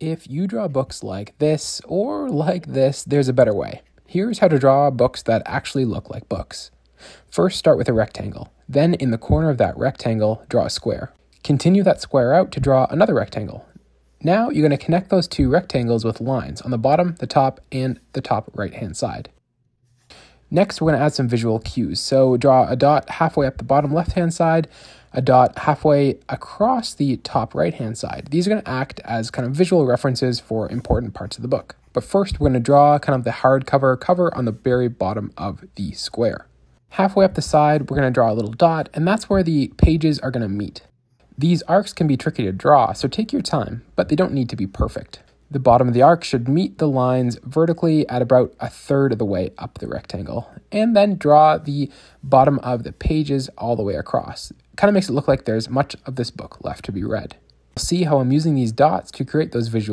If you draw books like this or like this, there's a better way. Here's how to draw books that actually look like books. First, start with a rectangle. Then, in the corner of that rectangle, draw a square. Continue that square out to draw another rectangle. Now, you're going to connect those two rectangles with lines on the bottom, the top, and the top right hand side. Next, we're going to add some visual cues. So, draw a dot halfway up the bottom left hand side, a dot halfway across the top right hand side. These are going to act as kind of visual references for important parts of the book. But first, we're going to draw kind of the hardcover cover on the very bottom of the square. Halfway up the side, we're going to draw a little dot, and that's where the pages are going to meet. These arcs can be tricky to draw, so take your time, but they don't need to be perfect. The bottom of the arc should meet the lines vertically at about a third of the way up the rectangle, and then draw the bottom of the pages all the way across. Kind of makes it look like there's much of this book left to be read. See how I'm using these dots to create those visual